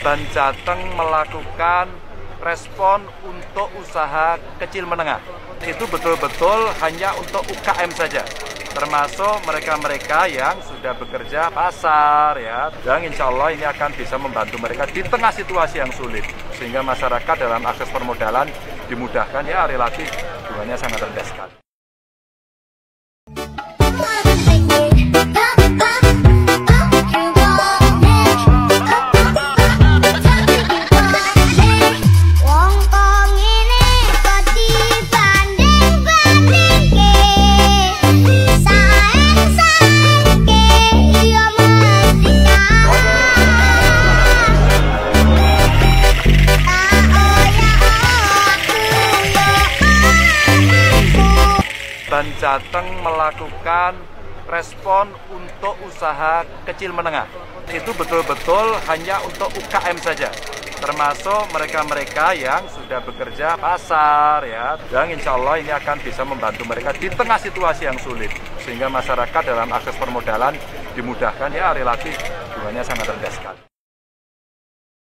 dan Jateng melakukan respon untuk usaha kecil menengah. Itu betul-betul hanya untuk UKM saja, termasuk mereka-mereka yang sudah bekerja pasar ya. Dan insya Allah ini akan bisa membantu mereka di tengah situasi yang sulit, sehingga masyarakat dalam akses permodalan dimudahkan ya relatif bunganya sangat rendah sekali. Dan Jateng melakukan respon untuk usaha kecil menengah. Itu betul-betul hanya untuk UKM saja, termasuk mereka-mereka yang sudah bekerja pasar ya. Dan insya Allah ini akan bisa membantu mereka di tengah situasi yang sulit, sehingga masyarakat dalam akses permodalan dimudahkan ya relatif bunganya sangat rendah sekali.